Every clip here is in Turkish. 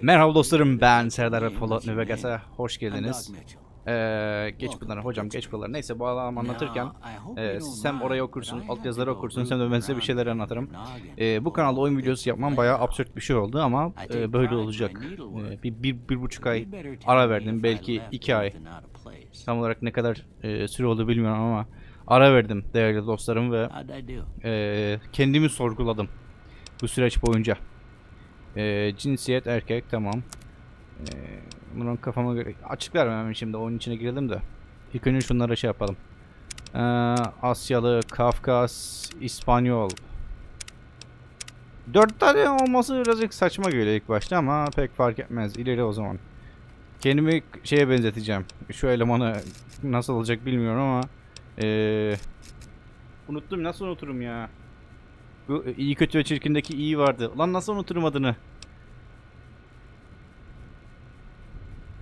Merhaba dostlarım ben Serdar Fallout New Vegas'a hoş geldiniz. Ee, geç bunları hocam geç bunları. Neyse bu adam anlatırken e, sen orayı okursun, alt yazıları okursun, sen de ben size bir şeyler anlatırım. E, bu kanalda oyun videosu yapmam bayağı absürt bir şey oldu ama e, böyle olacak. E, bir, bir, bir buçuk ay ara verdim belki iki ay. Tam olarak ne kadar e, süre oldu bilmiyorum ama ara verdim değerli dostlarım ve e, kendimi sorguladım bu süreç boyunca. E, cinsiyet erkek tamam. E, bunun kafama göre açıklar hemen şimdi oyun içine girelim de. İlk önce şunlara şey yapalım. E, Asyalı, Kafkas, İspanyol. Dört tane olması birazcık saçma geliyor ilk başta ama pek fark etmez. İleri o zaman. Kendimi şeye benzeteceğim. Şu elemanı nasıl olacak bilmiyorum ama ee, unuttum nasıl unuturum ya. Bu iyi kötü ve çirkindeki iyi vardı. Lan nasıl unuturum adını?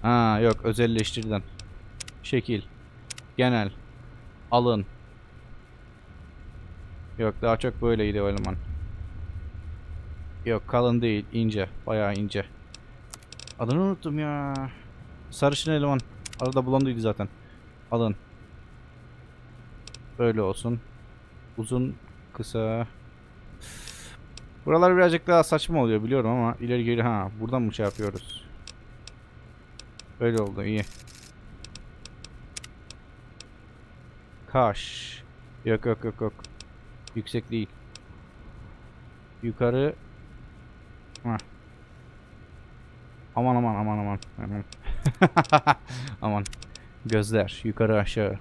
Ha yok özelleştirden. Şekil. Genel. Alın. Yok daha çok böyleydi o eleman. Yok kalın değil ince. Bayağı ince. Adını unuttum ya. Sarışın eleman. Arada blonduydu zaten. Alın. Böyle olsun. Uzun, kısa. Buralar birazcık daha saçma oluyor biliyorum ama ileri geri ha buradan mı şey yapıyoruz? Böyle oldu iyi. Kaş. Yok yok yok yok. Yüksek değil. Yukarı. Heh. Aman aman aman aman. Aman. aman. Gözler yukarı aşağı.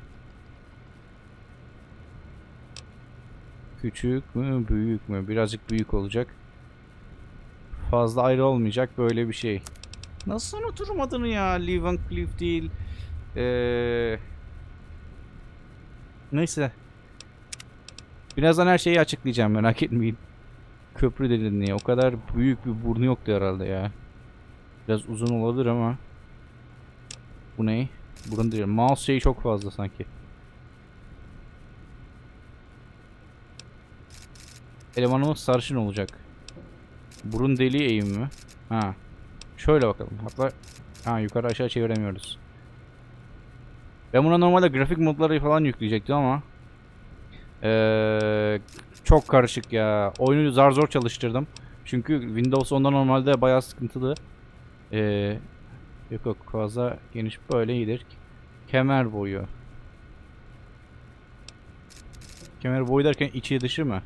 Küçük mü büyük mü? Birazcık büyük olacak. Fazla ayrı olmayacak böyle bir şey. Nasıl unuturum adını ya? Cleef değil. Ee... Neyse. Birazdan her şeyi açıklayacağım merak etmeyin. Köprü dedin niye? O kadar büyük bir burnu yoktu herhalde ya. Biraz uzun olabilir ama. Bu ne? Burun değil. Mouse şeyi çok fazla sanki. Elemanımız sarışın olacak. Burun deliği eğim mi? Ha. Şöyle bakalım. Hatta ha yukarı aşağı çeviremiyoruz. Ben buna normalde grafik modları falan yükleyecektim ama ee, çok karışık ya. Oyunu zar zor çalıştırdım. Çünkü Windows onda normalde bayağı sıkıntılı. Ee, yok yok fazla geniş böyle iyidir. Kemer boyu. Kemer boyu derken içi dışı mı?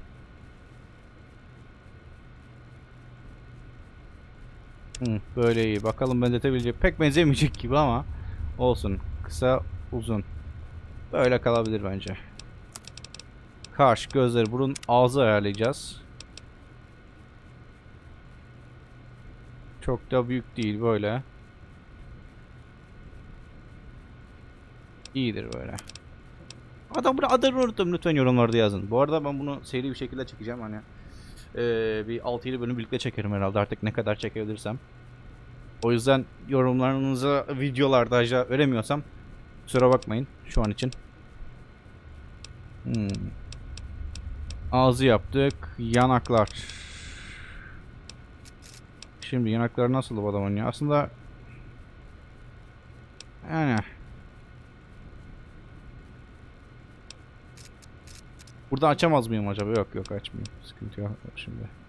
Böyle iyi. Bakalım benzetebilecek. Pek benzemeyecek gibi ama olsun. Kısa, uzun. Böyle kalabilir bence. Kaş, gözleri, burun, ağzı ayarlayacağız. Çok da büyük değil böyle. İyidir böyle. Adam bunu adını unuttum lütfen yorumlarda yazın. Bu arada ben bunu seri bir şekilde çekeceğim hani. Ee, bir 6-7 bölüm birlikte çekerim herhalde artık ne kadar çekebilirsem. O yüzden yorumlarınızı videolarda cevap veremiyorsam kusura bakmayın şu an için. Hmm. Ağzı yaptık. Yanaklar. Şimdi yanaklar nasıl bu adamın ya? Aslında yani Burada açamaz mıyım acaba? Yok yok açmayayım. Sıkıntı yok şimdi.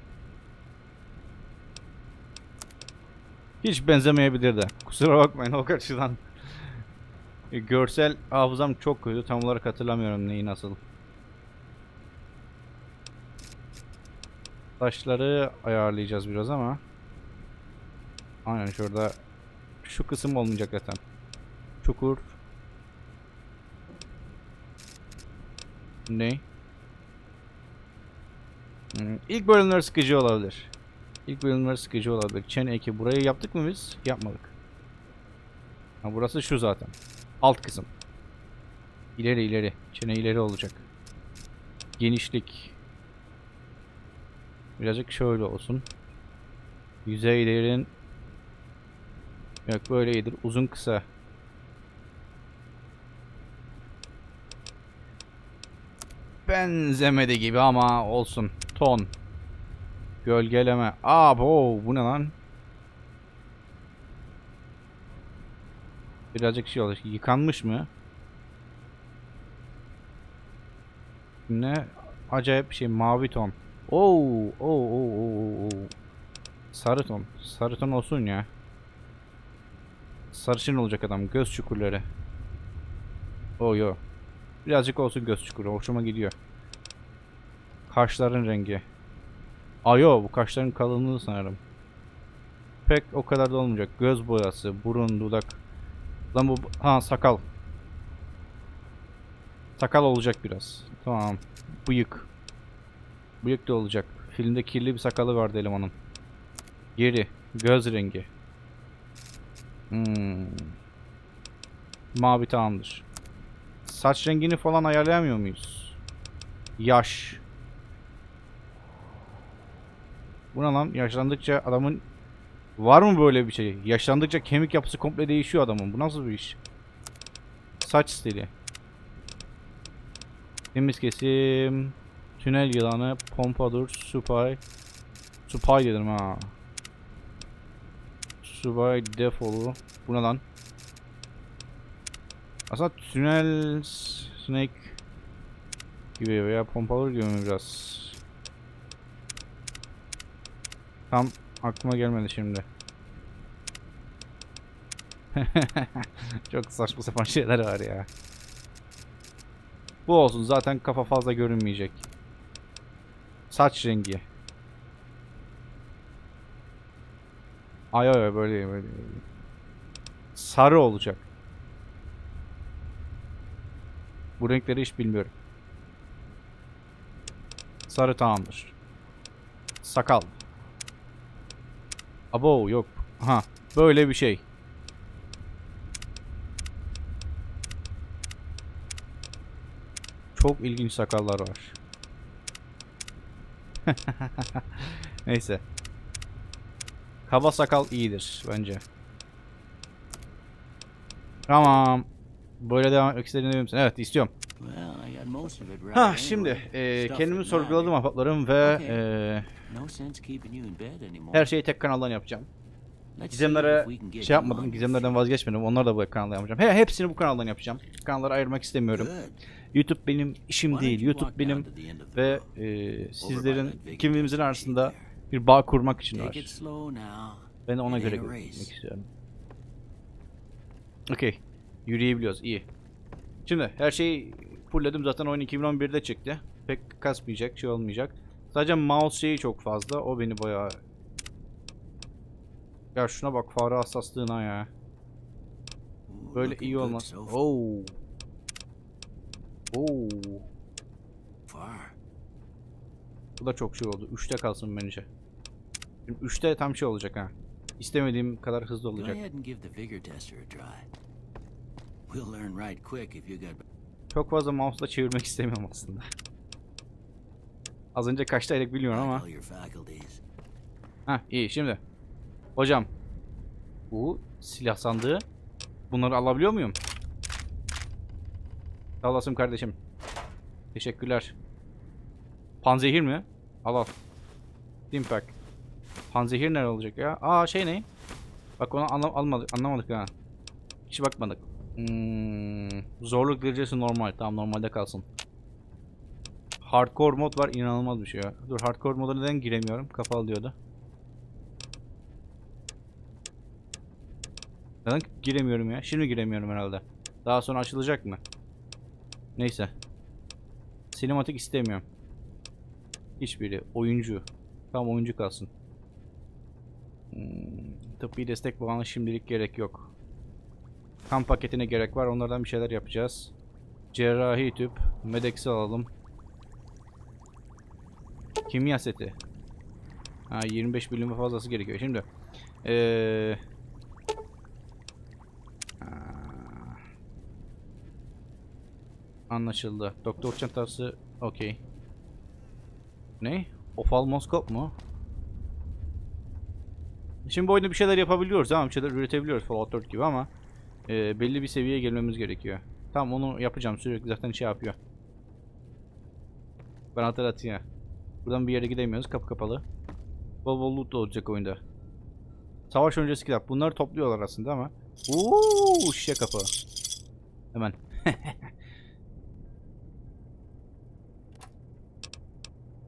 Hiç benzemeyebilir de. Kusura bakmayın o karşıdan. E, görsel hafızam çok kötü. Tam olarak hatırlamıyorum neyi nasıl. Taşları ayarlayacağız biraz ama. Aynen şurada. Şu kısım olmayacak zaten. Çukur. Ne? Hmm, ilk bölümler sıkıcı olabilir. İlk bölümler sıkıcı olabilir. Çene eki burayı yaptık mı biz? Yapmadık. Ha, burası şu zaten. Alt kısım. İleri ileri. Çene ileri olacak. Genişlik. Birazcık şöyle olsun. Yüzeylerin Yok böyle iyidir. Uzun kısa. Benzemedi gibi ama olsun. Ton. Gölgeleme. Aa bu ne lan? Birazcık şey oldu. Yıkanmış mı? Ne acayip bir şey mavi ton. Oo, oo, oo, oo, oo. Sarı ton. Sarı ton olsun ya. Sarışın olacak adam. Göz çukurları. Oo yo. Birazcık olsun göz çukuru. Hoşuma gidiyor. Kaşların rengi. Ayo bu kaşların kalınlığı sanırım. Pek o kadar da olmayacak. Göz boyası, burun, dudak. Lan bu ha sakal. Sakal olacak biraz. Tamam. Bıyık. Bıyık da olacak. Filmde kirli bir sakalı vardı elemanın. Geri. Göz rengi. Hmm. Mavi tamamdır. Saç rengini falan ayarlayamıyor muyuz? Yaş. Bu ne lan? Yaşlandıkça adamın... Var mı böyle bir şey? Yaşlandıkça kemik yapısı komple değişiyor adamın. Bu nasıl bir iş? Saç stili. Temiz kesim. Tünel yılanı. Pompadur. Supay. Supay dedim ha. Subay defolu. Bu ne lan? Aslında tünel snake gibi veya pompalı gibi mi biraz? Tam aklıma gelmedi şimdi. Çok saçma sapan şeyler var ya. Bu olsun zaten kafa fazla görünmeyecek. Saç rengi. Ay ay böyle böyle. Sarı olacak. Bu renkleri hiç bilmiyorum. Sarı tamamdır. Sakal. Abo yok. Ha böyle bir şey. Çok ilginç sakallar var. Neyse. Kaba sakal iyidir bence. Tamam. Böyle devam etmek istediğini misin? Evet istiyorum. Ha şimdi e, kendimi sorguladım ahbaplarım ve e, her şeyi tek kanaldan yapacağım. Gizemlere şey yapmadım, gizemlerden vazgeçmedim. Onları da bu kanalda yapacağım. He, hepsini bu kanaldan yapacağım. Kanalları ayırmak istemiyorum. YouTube benim işim değil. YouTube benim ve e, sizlerin tree arasında bir bağ kurmak için var. Ben de ona göre gitmek istiyorum. Okey. Yürüyebiliyoruz. iyi. Şimdi her şeyi fullledim. Zaten oyun 2011'de çıktı. Pek kasmayacak, şey olmayacak. Sadece mouse şeyi çok fazla. O beni bayağı... Ya şuna bak fare hassaslığına ya. Böyle iyi olmaz. Oo. Oo. far. Bu da çok şey oldu. 3'te kalsın bence. 3'te tam şey olacak ha. İstemediğim kadar hızlı olacak. Çok fazla mouse'la çevirmek istemiyorum aslında. Az önce kaçtaydık bilmiyorum ama. Ha iyi şimdi. Hocam. Bu silah sandığı. Bunları alabiliyor muyum? Sağ olasın kardeşim. Teşekkürler. Panzehir mi? Al al. Impact. Panzehir ne olacak ya? Aa şey ne? Bak onu anla almadık, anlamadık ha. Hiç bakmadık. Hmm, zorluk derecesi normal. Tamam normalde kalsın. Hardcore mod var. inanılmaz bir şey ya. Dur hardcore moda neden giremiyorum? Kapalı diyordu. Neden giremiyorum ya? Şimdi giremiyorum herhalde. Daha sonra açılacak mı? Neyse. Sinematik istemiyorum. Hiçbiri. Oyuncu. Tamam oyuncu kalsın. Hmm, tıbbi destek bağına şimdilik gerek yok. Kan paketine gerek var. Onlardan bir şeyler yapacağız. Cerrahi tüp. Medex'i alalım. Kimya seti. Ha 25 bölümü fazlası gerekiyor. Şimdi Aa. Anlaşıldı. Doktor çantası okey. Ne? Ofalmoskop mu? Şimdi bu oyunda bir şeyler yapabiliyoruz ama bir şeyler üretebiliyoruz Fallout 4 gibi ama e, belli bir seviyeye gelmemiz gerekiyor. Tamam onu yapacağım sürekli zaten şey yapıyor. Ben hatırlatayım ya. Buradan bir yere gidemiyoruz kapı kapalı. Bol bol loot olacak oyunda. Savaş öncesi kitap. Bunları topluyorlar aslında ama Uuu şişe kapı. Hemen.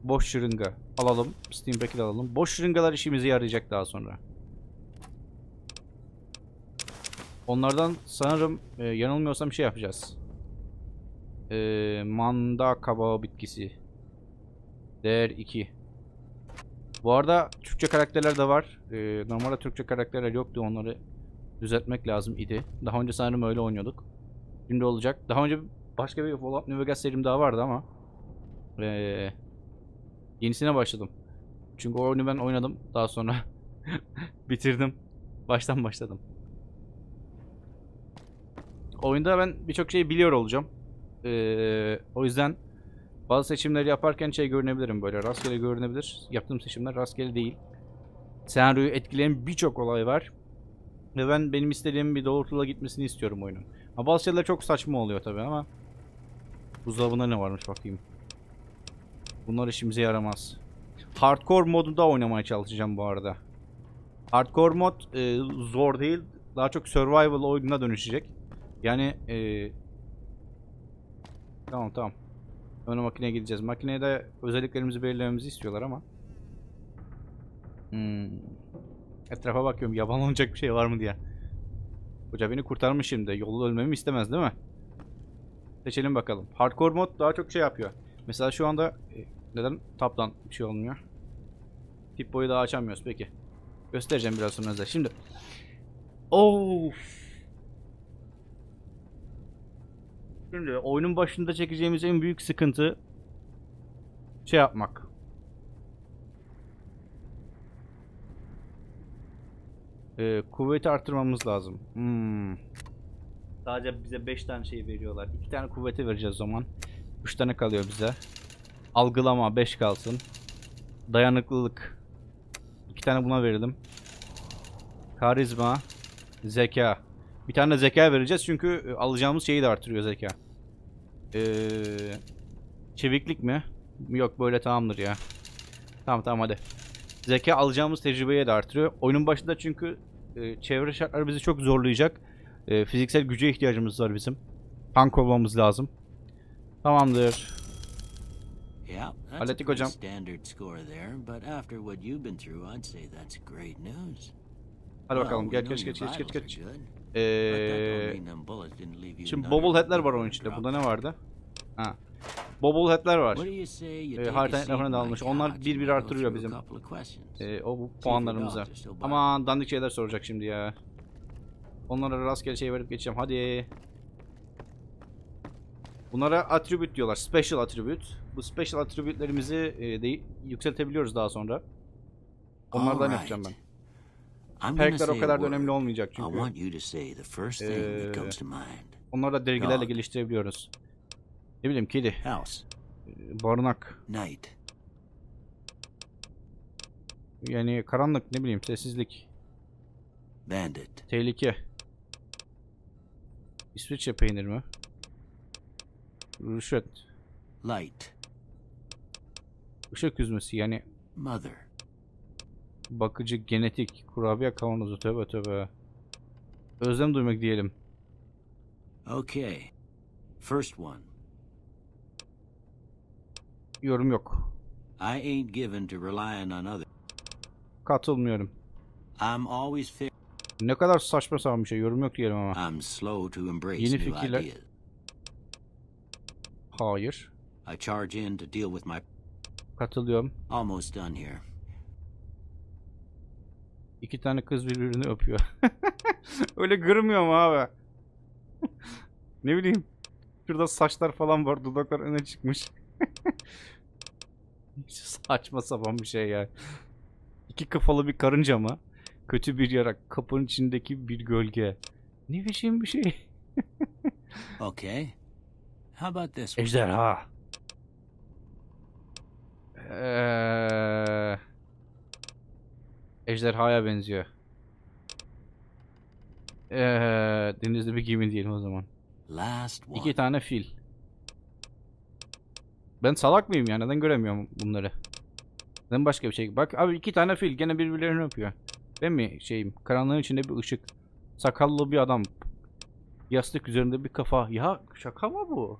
Boş şırınga. Alalım. Steam Pack'i alalım. Boş şırıngalar işimize yarayacak daha sonra. Onlardan sanırım e, yanılmıyorsam şey yapacağız. E, manda kabağı bitkisi. Değer 2. Bu arada Türkçe karakterler de var. E, normalde Türkçe karakterler yoktu. Onları düzeltmek lazım idi. Daha önce sanırım öyle oynuyorduk. Şimdi olacak. Daha önce başka bir Fallout New Vegas serim daha vardı ama e, yenisine başladım. Çünkü o oyunu ben oynadım. Daha sonra bitirdim. Baştan başladım. Oyunda ben birçok şeyi biliyor olacağım. Ee, o yüzden bazı seçimleri yaparken şey görünebilirim böyle rastgele görünebilir. Yaptığım seçimler rastgele değil. Senaryoyu etkileyen birçok olay var. Ve ben benim istediğim bir doğrultuda gitmesini istiyorum oyunun. Ama bazı şeyler çok saçma oluyor tabi ama. Buzdolabında ne varmış bakayım. Bunlar işimize yaramaz. Hardcore modunda oynamaya çalışacağım bu arada. Hardcore mod e, zor değil. Daha çok survival oyununa dönüşecek. Yani e, Tamam tamam. Ön makineye gideceğiz. Makineye de özelliklerimizi belirlememizi istiyorlar ama. Hmm. Etrafa bakıyorum yabanlanacak bir şey var mı diye. Hoca beni kurtarmış şimdi. Yolda ölmemi istemez değil mi? Seçelim bakalım. Hardcore mod daha çok şey yapıyor. Mesela şu anda e, neden taptan bir şey olmuyor? Tip boyu daha açamıyoruz peki. Göstereceğim biraz sonra size. Şimdi. Of. Şimdi oyunun başında çekeceğimiz en büyük sıkıntı şey yapmak. Ee, kuvveti arttırmamız lazım. Hmm. Sadece bize 5 tane şey veriyorlar. 2 tane kuvveti vereceğiz o zaman. 3 tane kalıyor bize. Algılama 5 kalsın. Dayanıklılık. 2 tane buna verelim. Karizma. Zeka. Bir tane de zeka vereceğiz çünkü e, alacağımız şeyi de artırıyor zeka. Ee, çeviklik mi? Yok böyle tamamdır ya. Tamam tamam hadi. Zeka alacağımız tecrübeye de artırıyor. Oyunun başında çünkü e, çevre şartları bizi çok zorlayacak. E, fiziksel güce ihtiyacımız var bizim. Tank olmamız lazım. Tamamdır. Yeah, Hallettik hocam. Hadi bakalım gel geç geç geç geç geç. Ee, şimdi bobblehead'ler var oyun içinde. Burada ne vardı? Ha. Bobblehead'ler var. Ee, harita etrafına dağılmış. Onlar bir bir artırıyor bizim. Ee, o bu still Aman dandik şeyler soracak şimdi ya. Onlara rastgele şey verip geçeceğim. Hadi. Bunlara attribute diyorlar. Special attribute. Bu special attribute'lerimizi e, de yükseltebiliyoruz daha sonra. Onlardan yapacağım ben. Perkler o kadar da önemli olmayacak çünkü. Ee. Onları da dergilerle geliştirebiliyoruz. Ne bileyim kedi, House, e, barınak, night, yani karanlık ne bileyim sessizlik, bandit, tehlike. İsviçre peynir mi? Rüşvet, light, ışık yüzmesi yani mother, bakıcı, genetik, kurabiye kavanozu tövbe tövbe. Özlem duymak diyelim. Okay. First one. Yorum yok. I ain't given to relying on others. Katılmıyorum. I'm always fair. Ne kadar saçma sapan bir şey. Yorum yok diyelim ama. I'm slow to embrace Yeni fikirler. ideas. Hayır. I charge in to deal with my Katılıyorum. almost done here. İki tane kız birbirini öpüyor. Öyle kırmıyor mu abi? ne bileyim. Şurada saçlar falan var. Dudaklar öne çıkmış. Saçma sapan bir şey ya. İki kafalı bir karınca mı? Kötü bir yarak. Kapının içindeki bir gölge. Ne biçim bir şey? Okay. How about this one? Ejderha. Eee... Ejderhaya benziyor. Eee... Denizli bir gemi diyelim o zaman. İki tane fil. Ben salak mıyım ya? Neden göremiyorum bunları? Neden başka bir şey? Bak abi iki tane fil gene birbirlerini öpüyor. Ben mi şeyim? Karanlığın içinde bir ışık. Sakallı bir adam. Yastık üzerinde bir kafa. Ya şaka mı bu?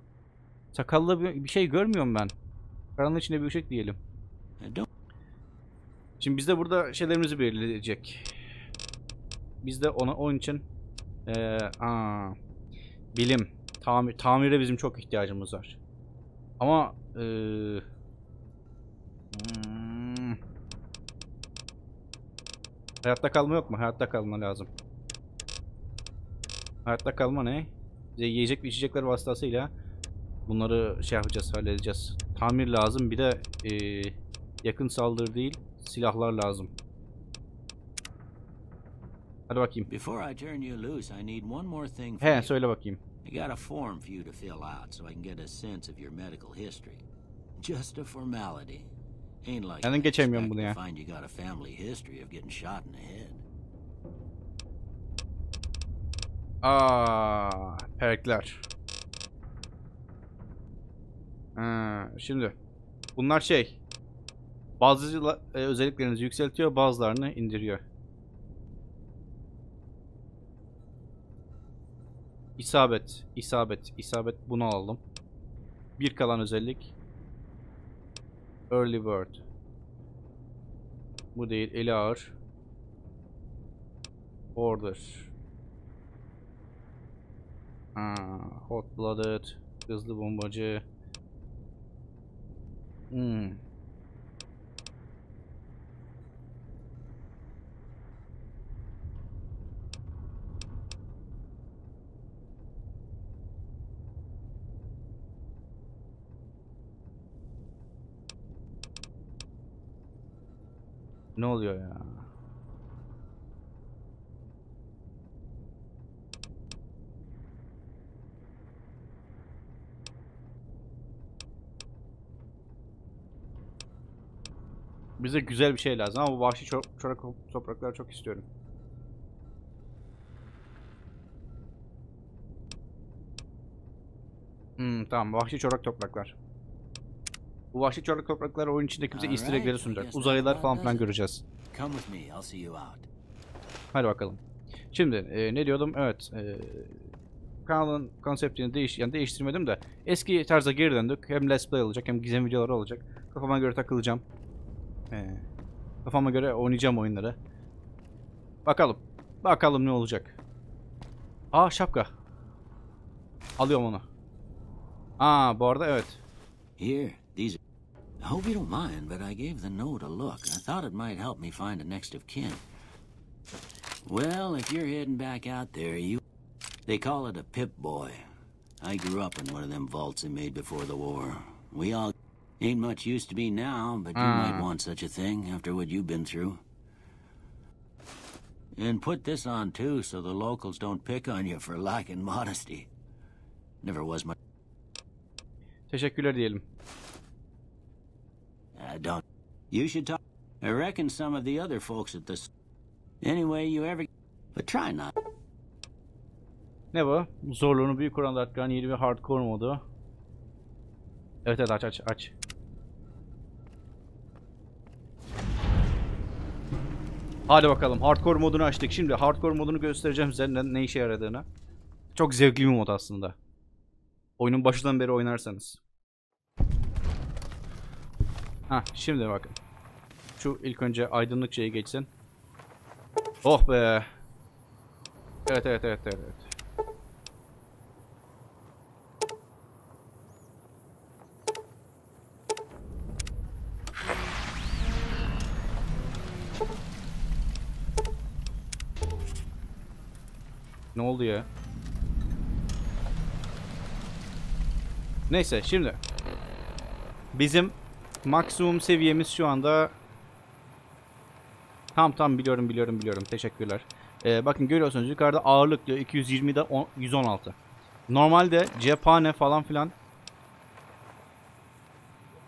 Sakallı bir, bir şey görmüyorum ben. Karanlığın içinde bir ışık diyelim. Şimdi biz de burada şeylerimizi belirleyecek. Biz de ona onun için eee aa, bilim, tamir, tamire bizim çok ihtiyacımız var. Ama hmm, hayatta kalma yok mu? Hayatta kalma lazım. Hayatta kalma ne? Bize yiyecek ve içecekler vasıtasıyla bunları şey yapacağız, halledeceğiz. Tamir lazım. Bir de eee, yakın saldırı değil, silahlar lazım. Hadi bakayım. Before I turn you loose, I need one more thing He söyle bakayım. I got a form for you to fill out so I can get a sense of your medical history. Just a formality. Ain't like Neden geçemiyorum bunu ya? find you got a family history of getting shot in the head. Aa, perkler. Ha, şimdi bunlar şey bazı e, özelliklerinizi yükseltiyor, bazılarını indiriyor. İsabet, isabet, isabet bunu alalım. Bir kalan özellik Early Bird. Bu değil, eli ağır. Order. Ha, hot blooded, hızlı bombacı. Hmm. Ne oluyor ya? Bize güzel bir şey lazım ama bu vahşi ço- çorak toprakları çok istiyorum. Hmm, tamam vahşi çorak topraklar. Bu vahşi çorak topraklar oyun içindeki bize easter egg'leri sunacak. Uzaylılar falan filan göreceğiz. Hadi bakalım. Şimdi e, ne diyordum? Evet. E, kanalın konseptini değiş yani değiştirmedim de eski tarza geri döndük. Hem let's play olacak hem gizem videoları olacak. Kafama göre takılacağım. E, kafama göre oynayacağım oyunları. Bakalım. Bakalım ne olacak. Aa şapka. Alıyorum onu. Aa bu arada evet. Here, these. I hope you don't mind, but I gave the note a look. I thought it might help me find a next of kin. Well, if you're heading back out there, you... They call it a pip boy. I grew up in one of them vaults they made before the war. We all... Ain't much use to me now, but you might Ah. want such a thing after what you've been through. And put this on, too, so the locals don't pick on you for lacking modesty. Never was much... Teşekkürler diyelim. I don't. You should talk. I reckon some of the other folks at this. Anyway, you ever. But try not. Ne bu? Zorluğunu büyük oranda arttıran yeni bir hardcore modu. Evet evet aç aç aç. Hadi bakalım hardcore modunu açtık. Şimdi hardcore modunu göstereceğim size ne, ne işe yaradığını. Çok zevkli bir mod aslında. Oyunun başından beri oynarsanız. Ha şimdi bakın. Şu ilk önce aydınlık şeyi geçsin. Oh be. Evet evet evet evet. Ne oldu ya? Neyse şimdi. Bizim maksimum seviyemiz şu anda Tam tam biliyorum biliyorum biliyorum. Teşekkürler. Ee, bakın görüyorsunuz yukarıda ağırlık diyor 220'de on- 116. Normalde cephane falan filan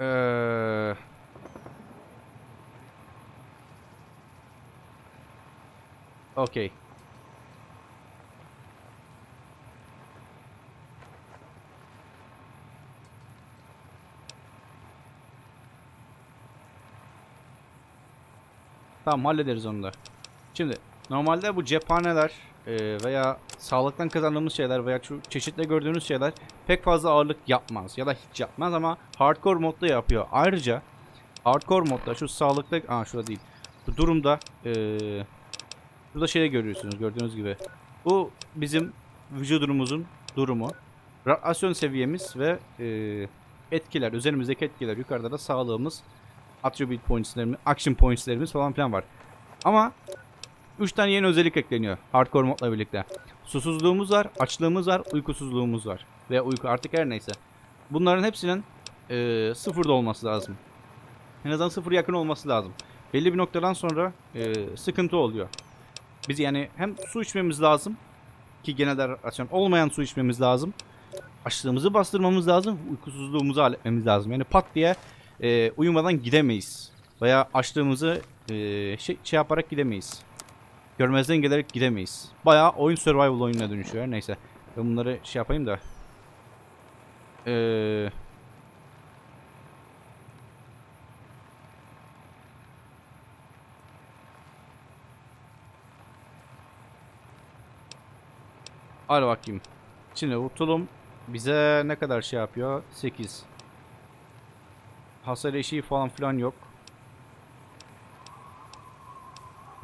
ee... Okey. Tamam hallederiz onu da. Şimdi Normalde bu cephaneler e, veya sağlıktan kazandığımız şeyler veya şu çeşitle gördüğünüz şeyler pek fazla ağırlık yapmaz ya da hiç yapmaz ama hardcore modda yapıyor. Ayrıca hardcore modda şu sağlıkta aa şurada değil. Bu durumda e, burada şey görüyorsunuz gördüğünüz gibi. Bu bizim vücudumuzun durumu. Radyasyon seviyemiz ve e, etkiler, üzerimizdeki etkiler, yukarıda da sağlığımız, attribute points'lerimiz, action points'lerimiz falan filan var. Ama 3 tane yeni özellik ekleniyor hardcore modla birlikte. Susuzluğumuz var, açlığımız var, uykusuzluğumuz var. Veya uyku artık her neyse. Bunların hepsinin e, sıfırda olması lazım. En azından sıfır yakın olması lazım. Belli bir noktadan sonra e, sıkıntı oluyor. Biz yani hem su içmemiz lazım ki genelde rasyon olmayan su içmemiz lazım. Açlığımızı bastırmamız lazım, uykusuzluğumuzu halletmemiz lazım. Yani pat diye e, uyumadan gidemeyiz. Veya açlığımızı e, şey, şey yaparak gidemeyiz. Görmezden gelerek gidemeyiz. Bayağı oyun survival oyununa dönüşüyor. Neyse. Ben bunları şey yapayım da. Eee... Hadi bakayım. Şimdi bu tulum bize ne kadar şey yapıyor? 8. Hasar eşiği falan filan yok.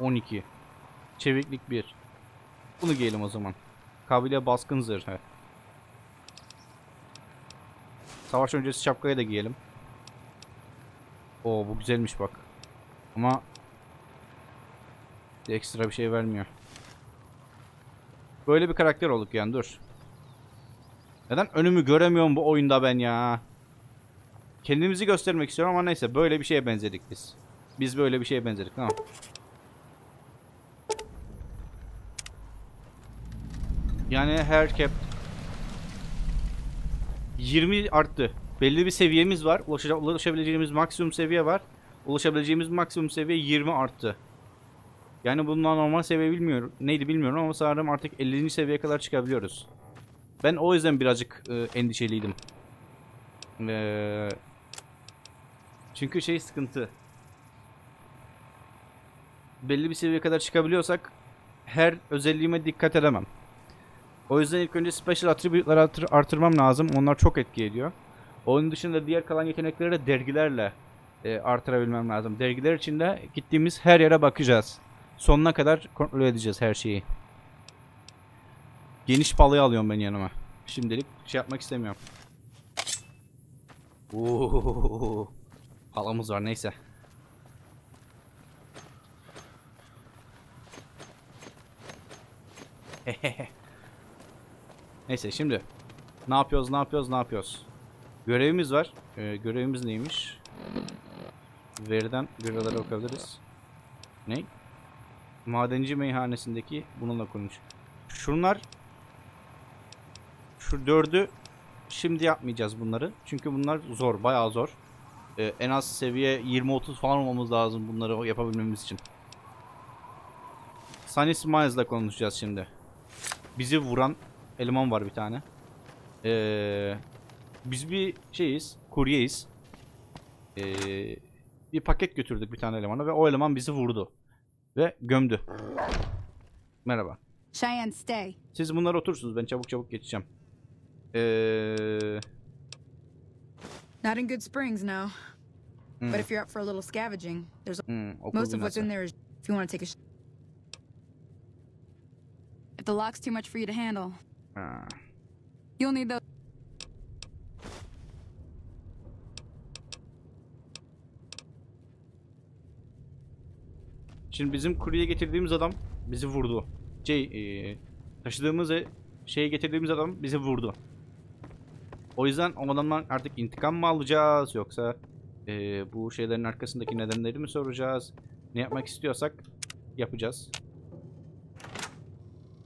12. Çeviklik 1. Bunu giyelim o zaman. Kabile baskın zırhı. Savaş öncesi şapkayı da giyelim. Oo bu güzelmiş bak. Ama ekstra bir şey vermiyor. Böyle bir karakter olduk yani dur. Neden önümü göremiyorum bu oyunda ben ya? Kendimizi göstermek istiyorum ama neyse böyle bir şeye benzedik biz. Biz böyle bir şeye benzedik tamam. Yani her cap 20 arttı. Belli bir seviyemiz var. Ulaşacak, ulaşabileceğimiz maksimum seviye var. Ulaşabileceğimiz maksimum seviye 20 arttı. Yani bundan normal seviye bilmiyorum. Neydi bilmiyorum ama sanırım artık 50. seviyeye kadar çıkabiliyoruz. Ben o yüzden birazcık e, endişeliydim. Ee, çünkü şey sıkıntı. Belli bir seviyeye kadar çıkabiliyorsak her özelliğime dikkat edemem. O yüzden ilk önce special attribute'ları artır artırmam lazım. Onlar çok etki ediyor. Onun dışında diğer kalan yetenekleri de dergilerle e, artırabilmem lazım. Dergiler için de gittiğimiz her yere bakacağız. Sonuna kadar kontrol edeceğiz her şeyi. Geniş palayı alıyorum ben yanıma. Şimdilik şey yapmak istemiyorum. Oo, palamız var neyse. Neyse şimdi ne yapıyoruz ne yapıyoruz ne yapıyoruz. Görevimiz var. Ee, görevimiz neymiş? Veriden görevlere bakabiliriz. Ne? Madenci meyhanesindeki bununla konuş. Şunlar şu dördü şimdi yapmayacağız bunları. Çünkü bunlar zor, bayağı zor. Ee, en az seviye 20-30 falan olmamız lazım bunları yapabilmemiz için. Sunny Smiles'la konuşacağız şimdi. Bizi vuran eleman var bir tane. Ee, biz bir şeyiz, kuryeyiz. Ee, bir paket götürdük bir tane elemana ve o eleman bizi vurdu. Ve gömdü. Merhaba. Cheyenne, stay. Siz bunlar otursunuz. Ben çabuk çabuk geçeceğim. Ee, Not in good springs, no. hmm, But if you're up for a little scavenging, there's hmm, most of what's in there is if you want to take a. İf the lock's too much for you to handle, Ha. you'll need those. Şimdi bizim kurye getirdiğimiz adam bizi vurdu. Şey, ee, taşıdığımız e- şeye getirdiğimiz adam bizi vurdu. O yüzden o adamdan artık intikam mı alacağız yoksa ee, bu şeylerin arkasındaki nedenleri mi soracağız? Ne yapmak istiyorsak yapacağız.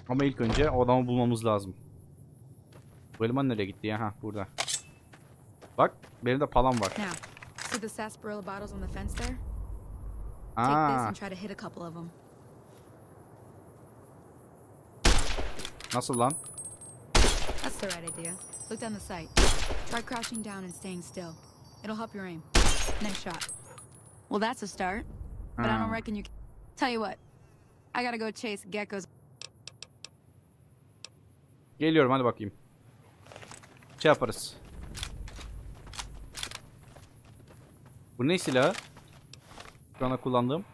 Ama ilk önce o adamı bulmamız lazım. Bu eleman nereye gitti ya? Ha burada. Bak benim de palam var. Aa, nasıl lan? That's the right idea. Look down the sight. Try crouching down and staying still. It'll help your aim. Nice shot. Well, that's a start. But I don't Ha. reckon you. Can... Tell you what. I gotta go chase geckos. Geliyorum hadi bakayım. Şey yaparız. Bu ne silahı? Şu anda kullandığım.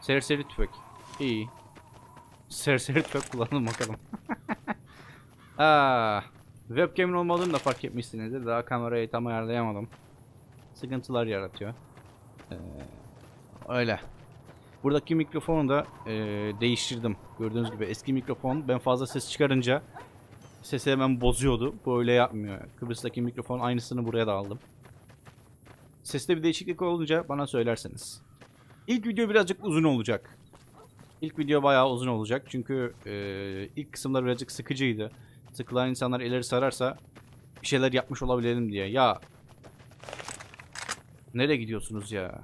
Serseri tüfek. İyi. Serseri tüfek kullandım bakalım. Aa, webcam'in olmadığını da fark etmişsinizdir. Daha kamerayı tam ayarlayamadım. Sıkıntılar yaratıyor. Ee, öyle. Buradaki mikrofonu da e, değiştirdim. Gördüğünüz gibi eski mikrofon ben fazla ses çıkarınca sesi hemen bozuyordu. Bu öyle yapmıyor. Kıbrıs'taki mikrofon aynısını buraya da aldım. Seste bir değişiklik olunca bana söylerseniz. İlk video birazcık uzun olacak. İlk video bayağı uzun olacak. Çünkü e, ilk kısımlar birazcık sıkıcıydı. Sıkılan insanlar ileri sararsa bir şeyler yapmış olabilelim diye. Ya nereye gidiyorsunuz ya?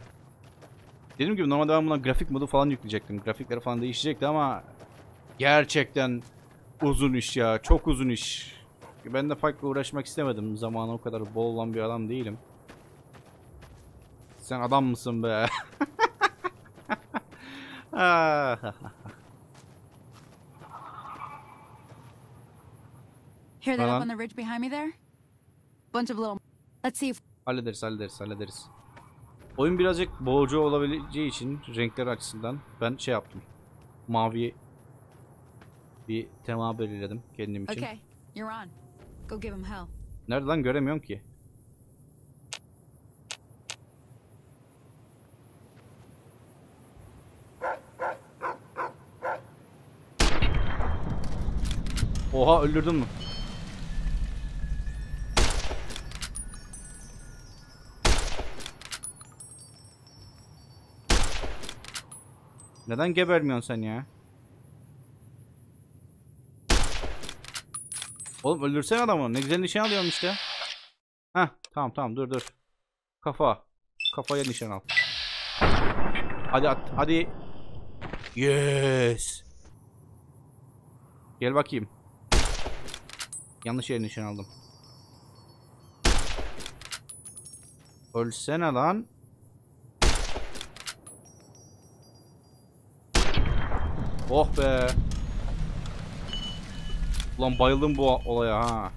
Dediğim gibi normalde ben buna grafik modu falan yükleyecektim. Grafikleri falan değişecekti ama gerçekten uzun iş ya. Çok uzun iş. Ben de farklı uğraşmak istemedim. Zamanı o kadar bol olan bir adam değilim. Sen adam mısın be? Ah. Hear that up on. on the ridge behind me there? Bunch of little. Let's see if hallederiz hallederiz hallederiz. Oyun birazcık boğucu olabileceği için renkler açısından ben şey yaptım. Mavi bir tema belirledim kendim için. Okay, you're on. Go give him hell. Nerede lan göremiyorum ki. Oha öldürdün mü? Neden gebermiyorsun sen ya? Oğlum öldürsene adamı. Ne güzel nişan alıyorum işte. Heh tamam tamam dur dur. Kafa. Kafaya nişan al. Hadi at. Hadi. Yes. Gel bakayım. Yanlış yere nişan aldım. Ölsene lan. Oh be. Ulan bayıldım bu olaya ha.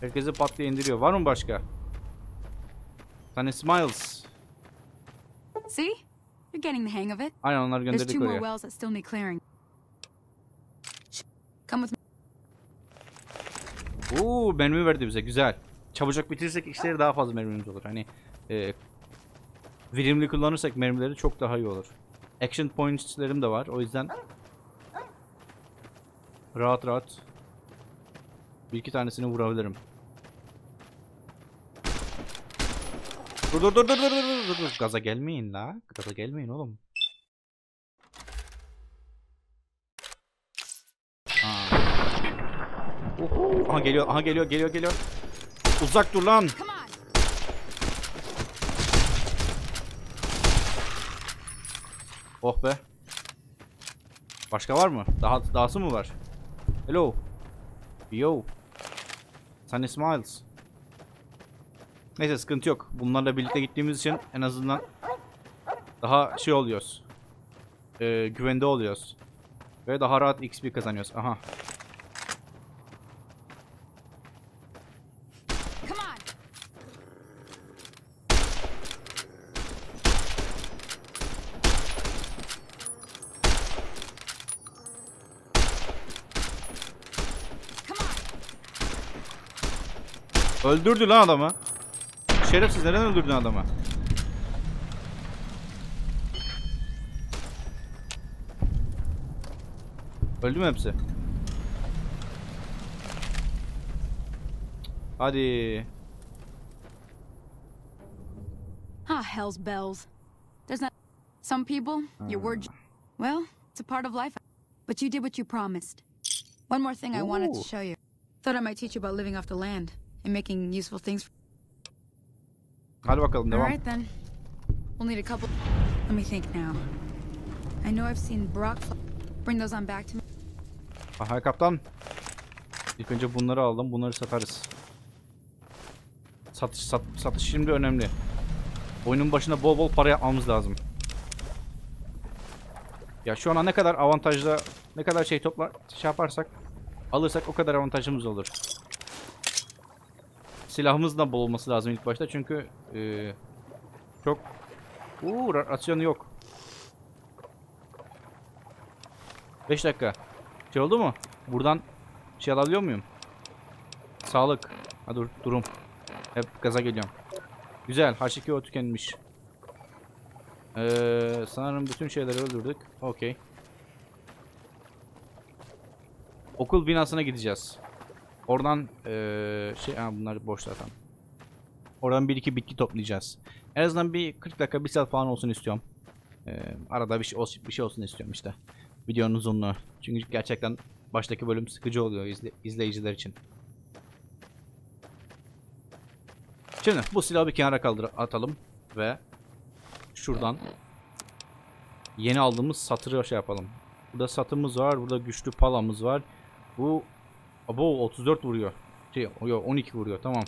Herkesi pat diye indiriyor. Var mı başka? Tane Smiles. See? You're getting the hang of it. Aynen onları There's gönderdik two more oraya. wells that still need clearing. Come with me. Oo mermi verdi bize güzel. Çabucak bitirirsek işleri daha fazla mermimiz olur. Hani e, verimli kullanırsak mermileri çok daha iyi olur. Action points'lerim de var. O yüzden rahat rahat bir iki tanesini vurabilirim. Dur dur dur dur dur dur dur dur. Gaza gelmeyin la. Gaza gelmeyin oğlum. Aha. Aha geliyor, aha geliyor, geliyor, geliyor. Uzak dur lan. Oh be. Başka var mı? Daha dahası mı var? Hello. Yo. Sunny Smiles. Neyse sıkıntı yok. Bunlarla birlikte gittiğimiz için en azından daha şey oluyoruz. Ee, güvende oluyoruz. Ve daha rahat XP kazanıyoruz. Aha. Öldürdü lan adamı. Şerefsiz neden öldürdün adamı? Öldü mü hepsi? Hadi. Ah, hell's bells. There's not. Some people, your word. Well, it's a part of life. But you did what you promised. One more thing I wanted to show you. Thought I might teach you about living off the land and making useful things. Hadi bakalım All devam. right then. We'll need a couple. Let me think now. I know I've seen Brock. Bring those on back to me. Aha kaptan. İlk önce bunları aldım. Bunları satarız. Satış sat, satış şimdi önemli. Oyunun başında bol bol para yapmamız lazım. Ya şu ana ne kadar avantajlı, ne kadar şey topla şey yaparsak, alırsak o kadar avantajımız olur. Silahımız da bol olması lazım ilk başta çünkü e, çok Uuu ra- rasyonu yok. 5 dakika. Şey oldu mu? Buradan şey alabiliyor muyum? Sağlık. Ha dur durum. Hep gaza geliyorum. Güzel. H2O tükenmiş. Ee, sanırım bütün şeyleri öldürdük. Okey. Okul binasına gideceğiz. Oradan ee, şey ha bunlar boş zaten. Oradan bir iki bitki toplayacağız. En azından bir 40 dakika bir saat falan olsun istiyorum. Ee, arada bir şey, olsun, bir şey olsun istiyorum işte. Videonun uzunluğu. Çünkü gerçekten baştaki bölüm sıkıcı oluyor izle- izleyiciler için. Şimdi bu silahı bir kenara kaldır atalım ve şuradan yeni aldığımız satırı şey yapalım. Burada satımız var, burada güçlü palamız var. Bu abo 34 vuruyor. Şey, yok 12 vuruyor. Tamam.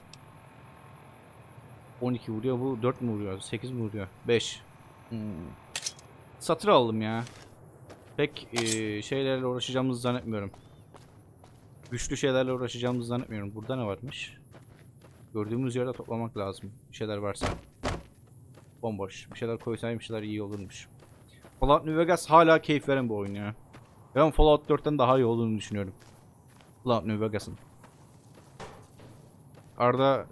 12 vuruyor. Bu 4 mü vuruyor? 8 mi vuruyor? 5. Hmm. Satır aldım ya. Pek eee, şeylerle uğraşacağımızı zannetmiyorum. Güçlü şeylerle uğraşacağımızı zannetmiyorum. Burada ne varmış? Gördüğümüz yerde toplamak lazım. Bir şeyler varsa. Bomboş. Bir şeyler koysaydım bir şeyler iyi olurmuş. Fallout New Vegas hala keyif veren bir oyun ya. Ben Fallout 4'ten daha iyi olduğunu düşünüyorum. Fallout New Vegas'ın. Arada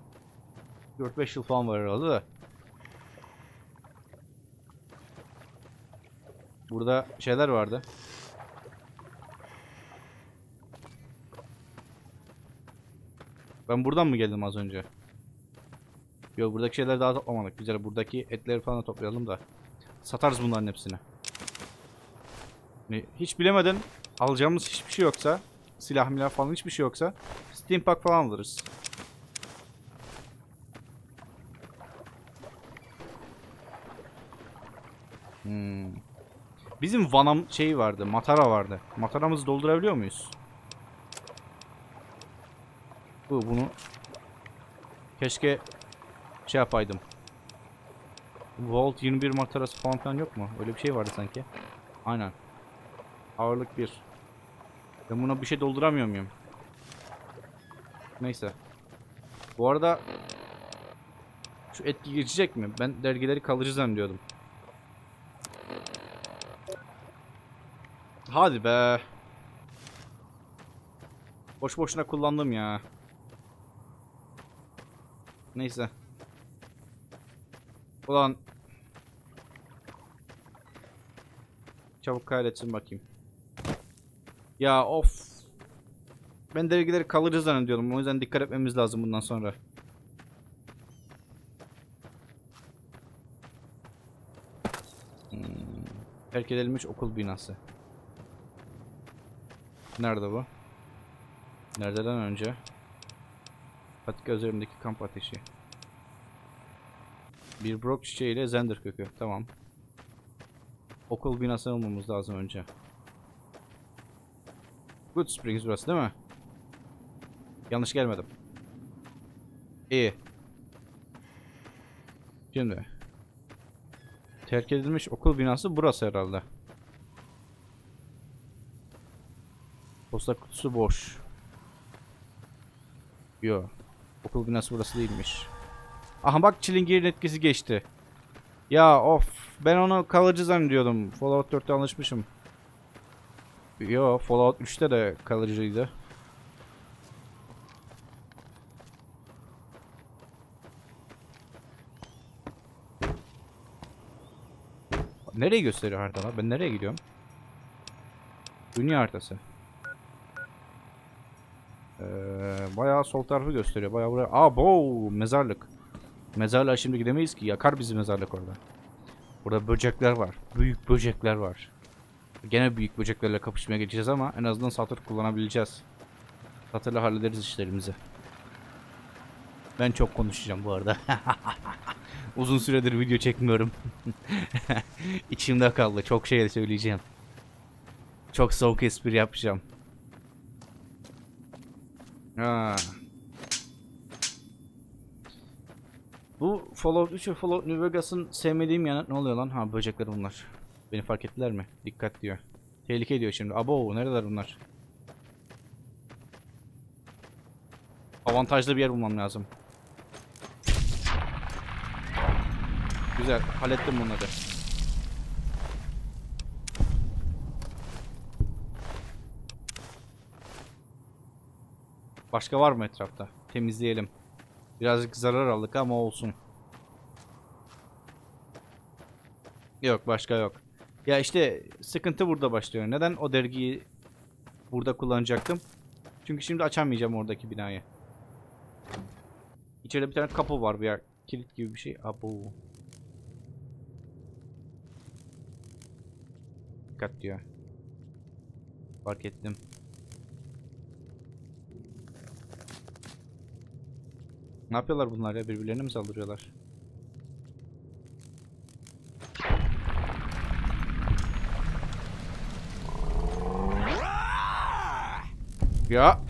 4-5 yıl falan var herhalde de. Burada şeyler vardı. Ben buradan mı geldim az önce? Yok buradaki şeyleri daha toplamadık. Güzel buradaki etleri falan da toplayalım da. Satarız bunların hepsini. Hiç bilemeden alacağımız hiçbir şey yoksa silah milah falan hiçbir şey yoksa Steam Pack falan alırız. Hmm. Bizim Vanam şey vardı, Matara vardı. Mataramızı doldurabiliyor muyuz? Bu bunu keşke şey yapaydım. Volt 21 matarası falan filan yok mu? Öyle bir şey vardı sanki. Aynen. Ağırlık 1. Ben buna bir şey dolduramıyor muyum? Neyse. Bu arada şu etki geçecek mi? Ben dergileri kalıcı zannediyordum. Hadi be. Boş boşuna kullandım ya. Neyse. Ulan. Çabuk kaydetsin bakayım. Ya of. Ben dergileri kalıcı zannediyordum. O yüzden dikkat etmemiz lazım bundan sonra. Hmm. Terk edilmiş okul binası. Nerede bu? Nereden önce? Patika üzerindeki kamp ateşi. Bir brok çiçeği ile zender kökü. Tamam. Okul binası almamız lazım önce. Good Springs burası değil mi? Yanlış gelmedim. İyi. Şimdi. Terk edilmiş okul binası burası herhalde. Posta kutusu boş. Yo. Okul binası burası değilmiş. Aha bak çilingirin etkisi geçti. Ya of. Ben onu kalıcı zannediyordum. Fallout 4'te alışmışım. Yo Fallout 3'te de kalıcıydı. Nereye gösteriyor haritalar? Ben nereye gidiyorum? Dünya haritası. Ee, bayağı sol tarafı gösteriyor. Bayağı buraya. Aa bo mezarlık. Mezarlığa şimdi gidemeyiz ki. Yakar bizi mezarlık orada. Burada böcekler var. Büyük böcekler var. Gene büyük böceklerle kapışmaya geçeceğiz ama en azından satır kullanabileceğiz. Satırla hallederiz işlerimizi. Ben çok konuşacağım bu arada. Uzun süredir video çekmiyorum. İçimde kaldı. Çok şey söyleyeceğim. Çok soğuk espri yapacağım. Ha. Bu Fallout 3 ve Fallout New Vegas'ın sevmediğim yanı ne oluyor lan? Ha böcekler bunlar. Beni fark ettiler mi? Dikkat diyor. Tehlike diyor şimdi. Abo neredeler bunlar? Avantajlı bir yer bulmam lazım. Güzel. Hallettim bunları. Başka var mı etrafta? Temizleyelim. Birazcık zarar aldık ama olsun. Yok başka yok. Ya işte sıkıntı burada başlıyor. Neden o dergiyi burada kullanacaktım? Çünkü şimdi açamayacağım oradaki binayı. İçeride bir tane kapı var bir kilit gibi bir şey. Abo. Dikkat diyor. Fark ettim. Ne yapıyorlar bunlar ya? Birbirlerine mi saldırıyorlar? Ya.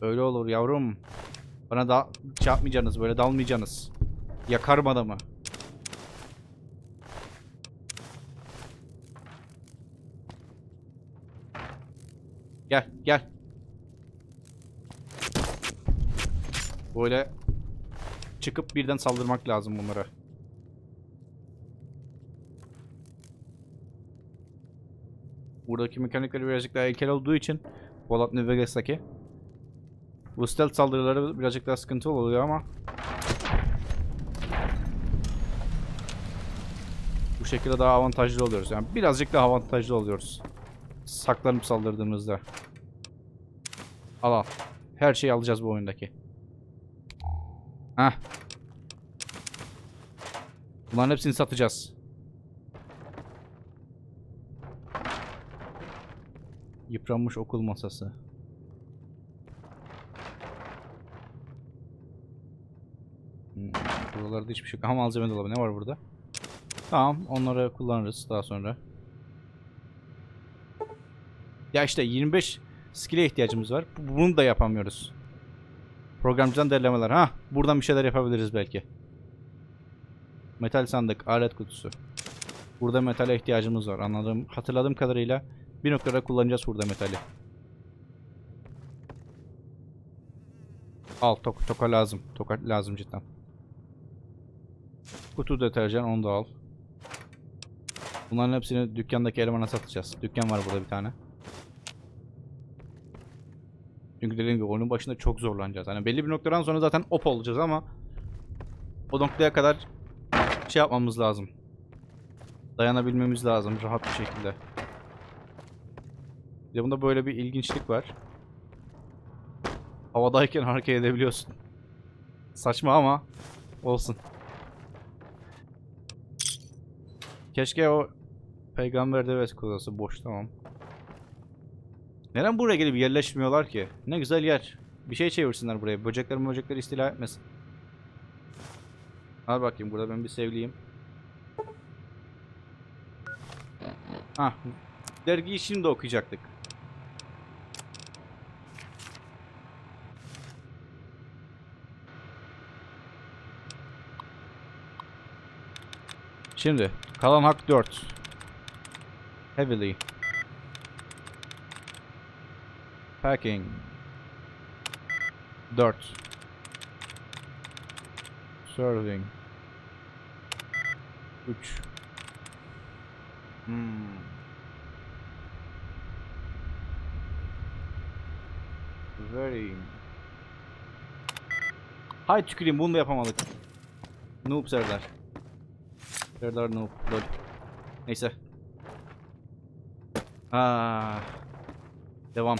Öyle olur yavrum. Bana da şey yapmayacaksınız, böyle dalmayacaksınız. Yakarım adamı. Gel, gel. Böyle çıkıp birden saldırmak lazım bunlara. Buradaki mekanikleri birazcık daha ilkel olduğu için Fallout New Vegas'taki bu stealth saldırıları birazcık daha sıkıntı oluyor ama bu şekilde daha avantajlı oluyoruz. Yani birazcık daha avantajlı oluyoruz. Saklanıp saldırdığımızda. Al al. Her şeyi alacağız bu oyundaki. Heh. Bunların hepsini satacağız. Yıpranmış okul masası. Hmm, buralarda hiçbir şey yok. Aha malzeme dolabı ne var burada? Tamam onları kullanırız daha sonra. Ya işte 25 skill'e ihtiyacımız var. Bu- Bunu da yapamıyoruz. Programcıdan derlemeler. Ha, buradan bir şeyler yapabiliriz belki. Metal sandık, alet kutusu. Burada metale ihtiyacımız var. Anladığım, hatırladığım kadarıyla bir noktada kullanacağız burada metali. Al, tok toka lazım. Toka lazım cidden. Kutu deterjan onu da al. Bunların hepsini dükkandaki elemana satacağız. Dükkan var burada bir tane. Çünkü dediğim gibi oyunun başında çok zorlanacağız. Hani belli bir noktadan sonra zaten op olacağız ama o noktaya kadar şey yapmamız lazım. Dayanabilmemiz lazım rahat bir şekilde. Bir de bunda böyle bir ilginçlik var. Havadayken hareket edebiliyorsun. Saçma ama olsun. Keşke o peygamber devesi kulası boş tamam. Neden buraya gelip yerleşmiyorlar ki? Ne güzel yer. Bir şey çevirsinler buraya. Böcekler böcekleri istila etmesin. Al bakayım burada ben bir sevliyim. Ah. Dergiyi şimdi okuyacaktık. Şimdi kalan hak 4. Heavily. Packing. 4. Serving. 3. Hmm. Very. Hay tüküreyim bunu da yapamadık. Noob Serdar noob. Lol. Neyse. Aa. Devam.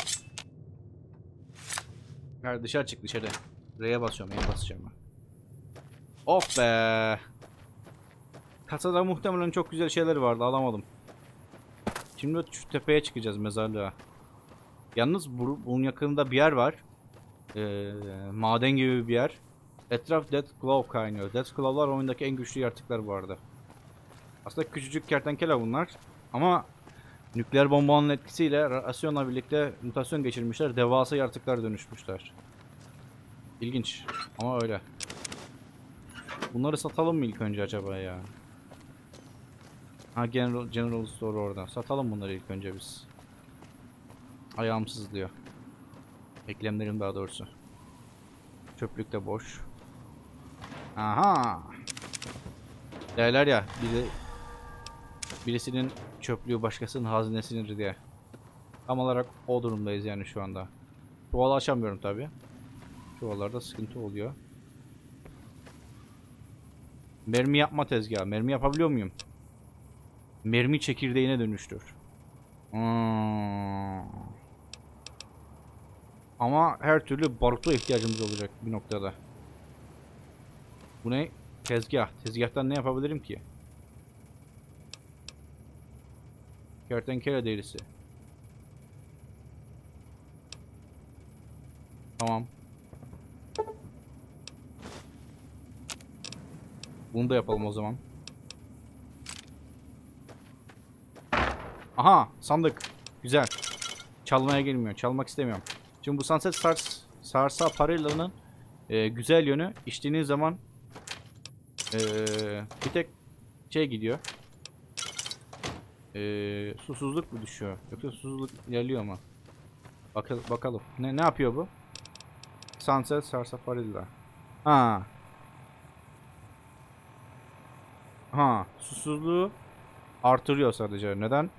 Hayır dışarı çık dışarı. R'ye basıyorum, R'ye basacağım ben. Of be. Kasada muhtemelen çok güzel şeyler vardı alamadım. Şimdi şu tepeye çıkacağız mezarlığa. Yalnız bu, bunun yakınında bir yer var. Ee, maden gibi bir yer. Etraf Death Claw kaynıyor. Death Claw'lar oyundaki en güçlü yaratıklar bu arada. Aslında küçücük kertenkele bunlar. Ama nükleer bombanın etkisiyle radyasyonla birlikte mutasyon geçirmişler. Devasa yaratıklar dönüşmüşler. İlginç. Ama öyle. Bunları satalım mı ilk önce acaba ya? Ha General, General Store orada. Satalım bunları ilk önce biz. Ayağım sızlıyor. Eklemlerim daha doğrusu. Çöplük de boş. Aha. Derler ya biri, birisinin çöplüğü başkasının hazinesindir diye. Tam olarak o durumdayız yani şu anda. Çuvalı açamıyorum tabi. Çuvallarda sıkıntı oluyor. Mermi yapma tezgahı. Mermi yapabiliyor muyum? Mermi çekirdeğine dönüştür. Hmm. Ama her türlü baruta ihtiyacımız olacak bir noktada. Bu ne? Tezgah. Tezgahtan ne yapabilirim ki? Kertenkele derisi. Tamam. Bunu da yapalım o zaman. Aha sandık. Güzel. Çalmaya gelmiyor. Çalmak istemiyorum. Şimdi bu Sunset Stars Sarsa Parella'nın e, güzel yönü içtiğiniz zaman e, bir tek şey gidiyor. E, susuzluk mu düşüyor? Yoksa susuzluk ilerliyor mu? Bakalım, bakalım. Ne ne yapıyor bu? Sunset Sarsa Parella. Ha. Ha, susuzluğu artırıyor sadece. Neden?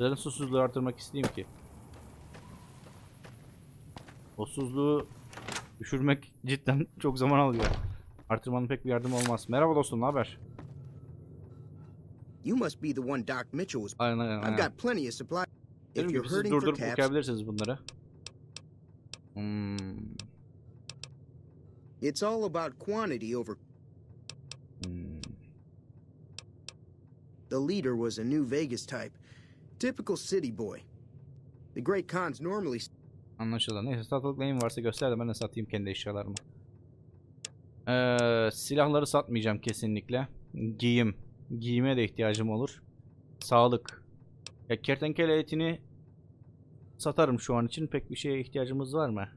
Neden susuzluğu artırmak isteyeyim ki? O susuzluğu düşürmek cidden çok zaman alıyor. Artırmanın pek bir yardım olmaz. Merhaba dostum, ne haber? You must be the one Doc Mitchell was. Aynen aynen. I've got plenty of supply. If you're hurting for caps, okuyabilirsiniz bunları. Hmm. it's all about quantity over. hmm. The leader was a New Vegas type, typical city boy. The great cons normally Anlaşıldı. Neyse satılık neyim varsa göster de ben de satayım kendi eşyalarımı. Ee, silahları satmayacağım kesinlikle. Giyim. Giyime de ihtiyacım olur. Sağlık. Ya kertenkele etini satarım şu an için. Pek bir şeye ihtiyacımız var mı?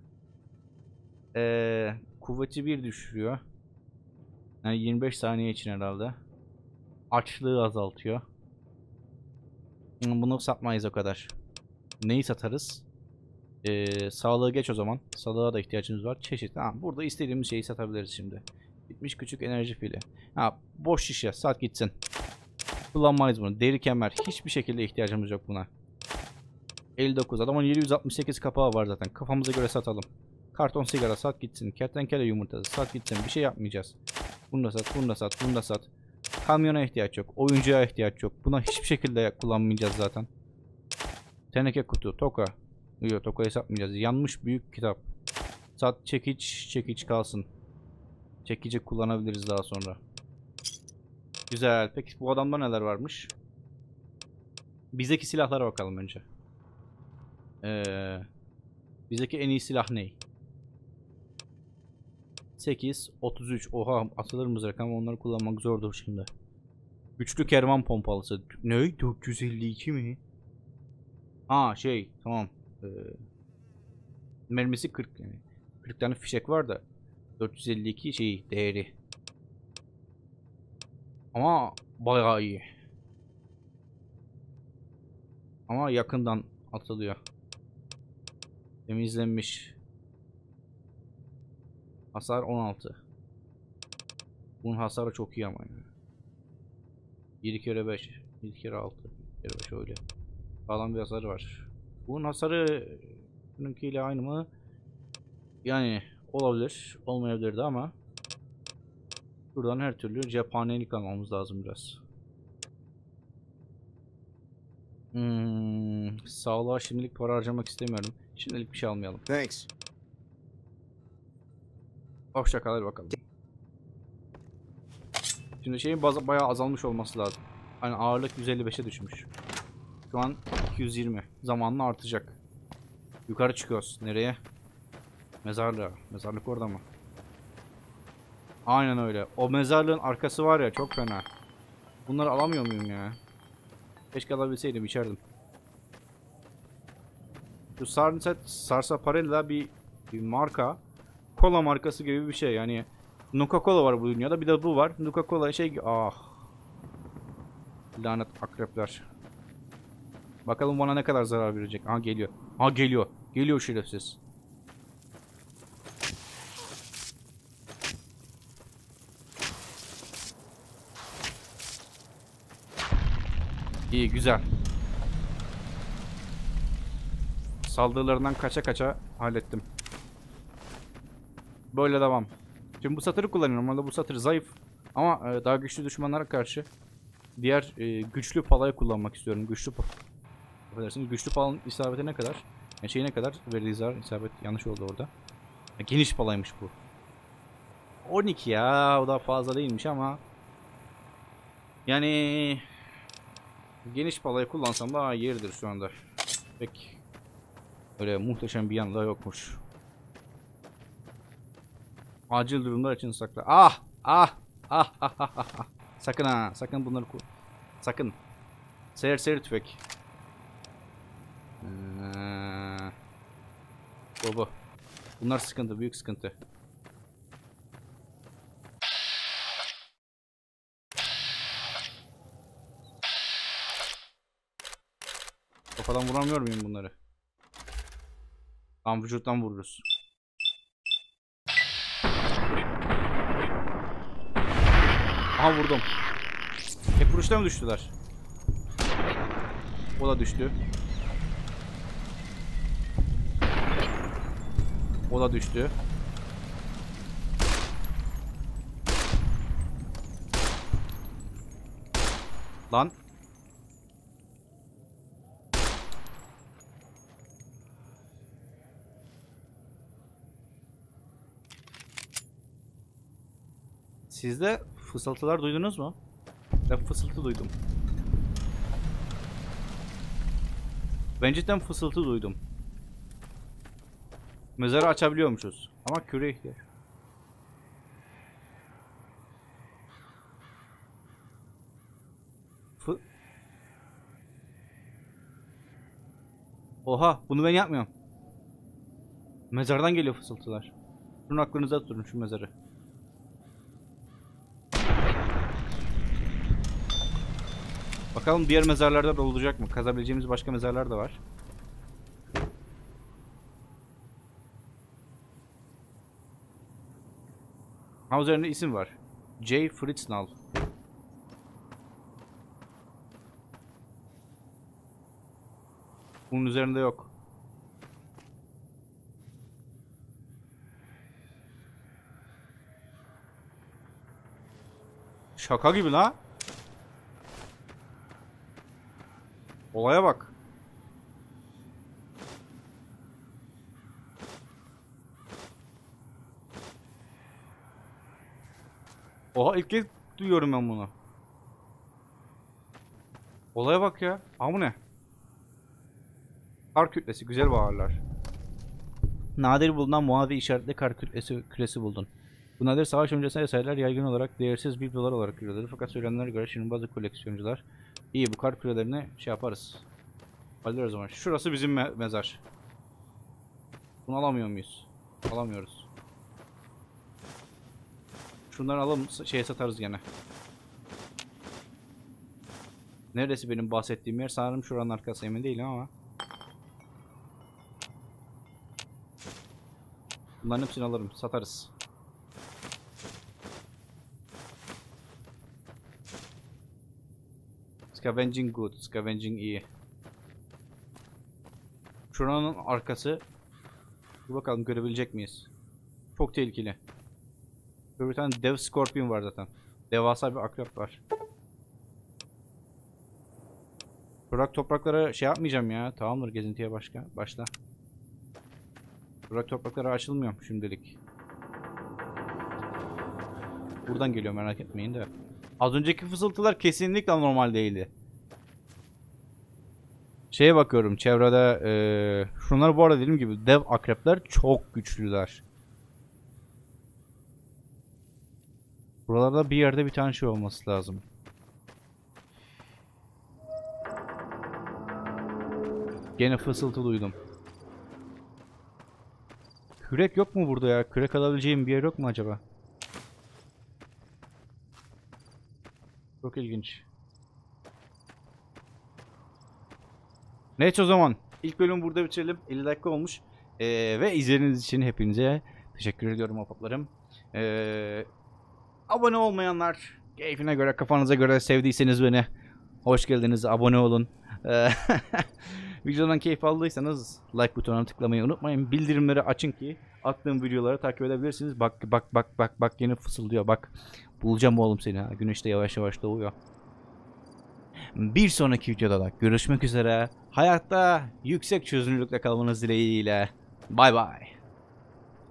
Ee, kuvveti bir düşürüyor. Yani 25 saniye için herhalde. Açlığı azaltıyor. Hmm, Bunu satmayız o kadar. Neyi satarız? Ee, sağlığı geç o zaman. Sağlığa da ihtiyacımız var. Çeşit. Ha, burada istediğimiz şeyi satabiliriz şimdi. Bitmiş küçük enerji pili. Ha, boş şişe. Sat gitsin. Kullanmayız bunu. Deri kemer. Hiçbir şekilde ihtiyacımız yok buna. 59. Adamın 768 kapağı var zaten. Kafamıza göre satalım. Karton sigara sat gitsin. Kertenkele yumurtası sat gitsin. Bir şey yapmayacağız. Bunu da sat, bunu da sat, bunu da sat. Kamyona ihtiyaç yok. Oyuncuya ihtiyaç yok. Buna hiçbir şekilde kullanmayacağız zaten. Teneke kutu, toka. Yok tokayı satmayacağız. Yanmış büyük kitap. Sat çekiç, çekiç kalsın. Çekici kullanabiliriz daha sonra. Güzel. Peki bu adamda neler varmış? Bizdeki silahlara bakalım önce. Ee, bizdeki en iyi silah ne? 8, 33. Oha atılır mızrak ama onları kullanmak zordur şimdi. Güçlü kervan pompalısı. Ne? 452 mi? Aa şey tamam. Ee, mermisi 40 yani. 40 tane fişek var da 452 şey değeri. Ama bayağı iyi. Ama yakından atılıyor. Temizlenmiş. Hasar 16. Bunun hasarı çok iyi ama yani. 1 kere 5, 1 kere 6, 1 kere 5 öyle. Sağlam bir hasarı var. Bunun hasarı bununkiyle aynı mı? Yani olabilir, olmayabilirdi ama buradan her türlü cephanelik almamız lazım biraz. Hmm, sağlığa şimdilik para harcamak istemiyorum. Şimdilik bir şey almayalım. Thanks. Hoşça kal bakalım. Şimdi şeyin bayağı azalmış olması lazım. Hani ağırlık 155'e düşmüş. Şu an 220. Zamanla artacak. Yukarı çıkıyoruz. Nereye? Mezarlığa. Mezarlık orada mı? Aynen öyle. O mezarlığın arkası var ya çok fena. Bunları alamıyor muyum ya? Keşke alabilseydim içerdim. Şu Sunset Sarsaparilla bir, bir marka. Kola markası gibi bir şey yani. Nuka Cola var bu dünyada. Bir de bu var. Nuka Cola şey... Ah. Lanet akrepler. Bakalım bana ne kadar zarar verecek. Ha geliyor. Ha geliyor. Geliyor şerefsiz. İyi güzel. Saldırılarından kaça kaça hallettim. Böyle devam. Şimdi bu satırı kullanıyorum. Normalde bu satır zayıf. Ama e, daha güçlü düşmanlara karşı diğer e, güçlü palayı kullanmak istiyorum. Güçlü Affedersiniz. Güçlü palanın isabeti ne kadar? Yani şey ne kadar? Verdiği zarar isabet yanlış oldu orada. Ha, geniş palaymış bu. 12 ya. O da fazla değilmiş ama yani geniş palayı kullansam daha yeridir şu anda. Pek öyle muhteşem bir yanı yokmuş. Acil durumlar için sakla. Ah! Ah! Ah! Ah! Ah! ah, ah. Sakın ha! Sakın bunları ku... Sakın. Seyir seyir tüfek. Ee, bu bu. Bunlar sıkıntı. Büyük sıkıntı. Kafadan vuramıyor muyum bunları? Tam vücuttan vururuz. Aha vurdum. Tek vuruşta mı düştüler? O da düştü. O da düştü. Lan. Sizde fısıltılar duydunuz mu? Ben fısıltı duydum. Ben cidden fısıltı duydum. Mezarı açabiliyormuşuz. Ama küre ihtiyaç. Fı Oha bunu ben yapmıyorum. Mezardan geliyor fısıltılar. Şunu aklınıza tutun şu mezarı. Bakalım diğer mezarlarda da olacak mı? Kazabileceğimiz başka mezarlar da var. Ha üzerinde isim var. J. Fritznall. Bunun üzerinde yok. Şaka gibi la. Olaya bak. Oha ilk kez duyuyorum ben bunu. Olaya bak ya. Ha bu ne? Kar kütlesi güzel bağırlar. Nadir bulunan muavi işaretli kar kütlesi küresi buldun. Bu nadir savaş öncesi eserler yaygın olarak değersiz biblolar olarak görülür. Fakat söylenenlere göre şimdi bazı koleksiyoncular iyi bu kar kürelerini şey yaparız. O zaman. Şurası bizim me mezar. Bunu alamıyor muyuz? Alamıyoruz. Şunları alalım şeye satarız gene. Neresi benim bahsettiğim yer? Sanırım şuranın arkası emin değilim ama. Bunların hepsini alırım. Satarız. Scavenging good. Scavenging iyi. Şuranın arkası. Dur bakalım görebilecek miyiz? Çok tehlikeli. Böyle bir tane dev scorpion var zaten. Devasa bir akrep var. Burak topraklara şey yapmayacağım ya. Tamamdır gezintiye başka. Başla. Burak topraklara açılmıyor şimdilik. Buradan geliyor merak etmeyin de. Az önceki fısıltılar kesinlikle normal değildi. Şeye bakıyorum çevrede eee şunlar bu arada dediğim gibi dev akrepler çok güçlüler. Buralarda bir yerde bir tane şey olması lazım. Gene fısıltı duydum. Kürek yok mu burada ya? Kürek alabileceğim bir yer yok mu acaba? Çok ilginç. Neyse o zaman. ilk bölümü burada bitirelim. 50 dakika olmuş. Ee, ve izlediğiniz için hepinize teşekkür ediyorum ahbaplarım. Ee, abone olmayanlar keyfine göre kafanıza göre sevdiyseniz beni hoş geldiniz abone olun. Ee, Videodan keyif aldıysanız like butonuna tıklamayı unutmayın. Bildirimleri açın ki attığım videoları takip edebilirsiniz. Bak bak bak bak bak yine fısıldıyor bak. Bulacağım oğlum seni. Güneş de yavaş yavaş doğuyor. Bir sonraki videoda da görüşmek üzere. Hayatta yüksek çözünürlükle kalmanız dileğiyle. Bay bay.